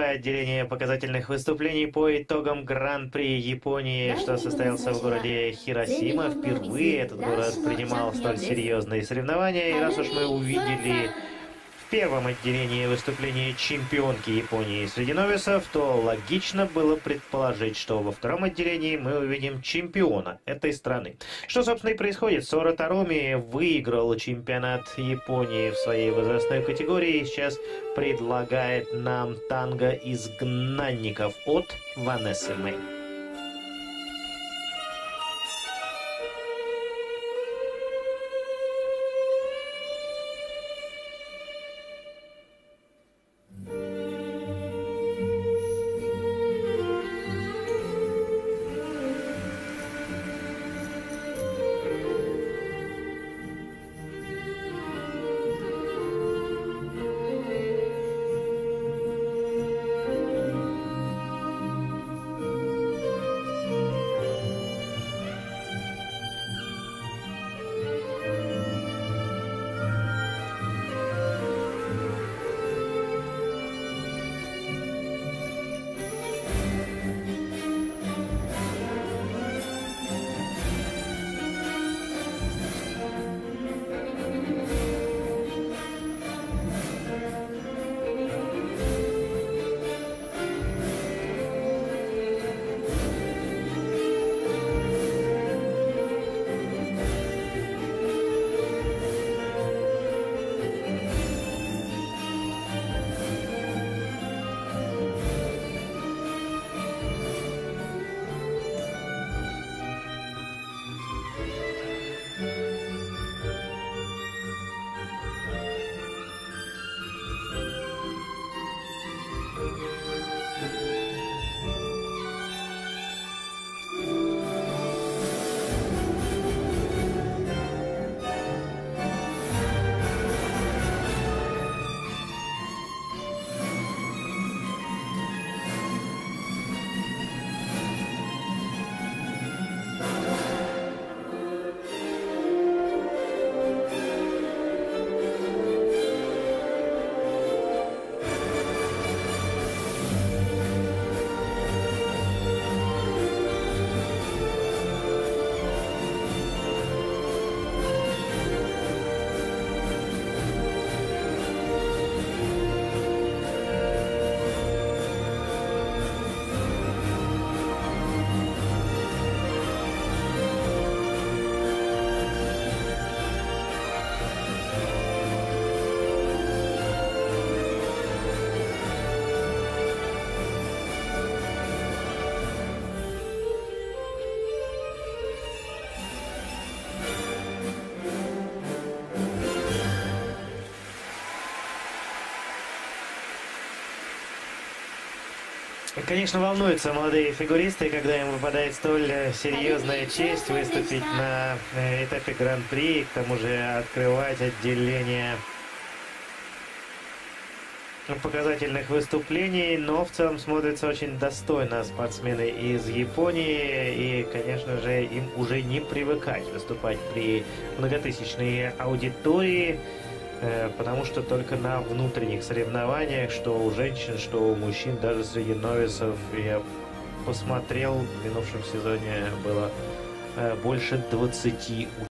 Отделение показательных выступлений по итогам Гран-при Японии, что состоялся в городе Хиросима. Впервые этот город принимал столь серьезные соревнования. И раз уж мы увидели первом отделении выступления чемпионки Японии среди новисов, то логично было предположить, что во втором отделении мы увидим чемпиона этой страны. Что, собственно, и происходит. Сора Тароми выиграл чемпионат Японии в своей возрастной категории и сейчас предлагает нам танго изгнанников от Ванессы Мэй. Конечно, волнуются молодые фигуристы, когда им выпадает столь э, серьезная честь выступить на э, этапе Гран-при, к тому же открывать отделение показательных выступлений, но в целом смотрится очень достойно. Спортсмены из Японии, и, конечно же, им уже не привыкать выступать при многотысячной аудитории. Э, потому что только на внутренних соревнованиях, что у женщин, что у мужчин, даже среди новисов, я посмотрел, в минувшем сезоне было э, больше 20